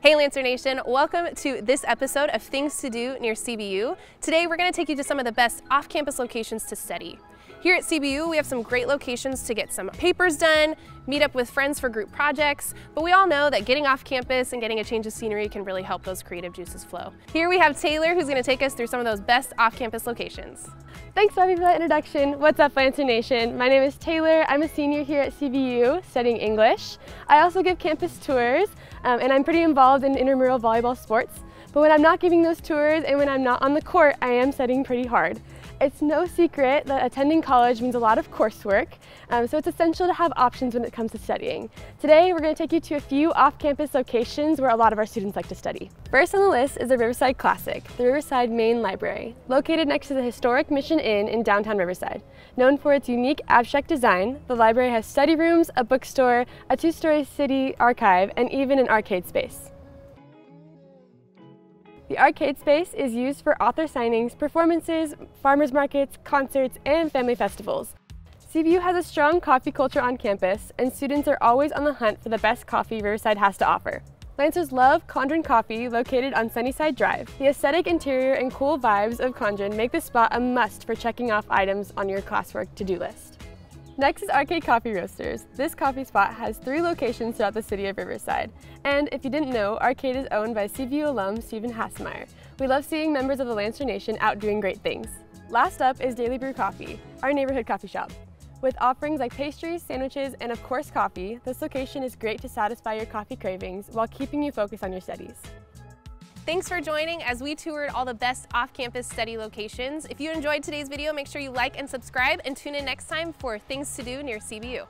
Hey Lancer Nation, welcome to this episode of Things to Do near CBU. Today we're going to take you to some of the best off-campus locations to study. Here at CBU, we have some great locations to get some papers done, meet up with friends for group projects, but we all know that getting off campus and getting a change of scenery can really help those creative juices flow. Here we have Taylor who's going to take us through some of those best off-campus locations. Thanks Bobby for that introduction. What's up Lancer Nation? My name is Taylor. I'm a senior here at CBU studying English. I also give campus tours um, and I'm pretty involved in intramural volleyball sports. But when I'm not giving those tours and when I'm not on the court, I am studying pretty hard. It's no secret that attending college means a lot of coursework, um, so it's essential to have options when it comes to studying. Today, we're going to take you to a few off-campus locations where a lot of our students like to study. First on the list is the Riverside Classic, the Riverside Main Library, located next to the historic Mission Inn in downtown Riverside. Known for its unique abstract design, the library has study rooms, a bookstore, a two-story city archive, and even an arcade space. The arcade space is used for author signings, performances, farmers markets, concerts, and family festivals. CBU has a strong coffee culture on campus, and students are always on the hunt for the best coffee Riverside has to offer. Lancers love Condren Coffee, located on Sunnyside Drive. The aesthetic interior and cool vibes of Condren make the spot a must for checking off items on your classwork to-do list. Next is Arcade Coffee Roasters. This coffee spot has three locations throughout the city of Riverside. And if you didn't know, Arcade is owned by CBU alum Stephen Hassemeyer. We love seeing members of the Lancer Nation out doing great things. Last up is Daily Brew Coffee, our neighborhood coffee shop. With offerings like pastries, sandwiches, and of course coffee, this location is great to satisfy your coffee cravings while keeping you focused on your studies. Thanks for joining as we toured all the best off-campus study locations. If you enjoyed today's video, make sure you like and subscribe and tune in next time for Things to Do near CBU.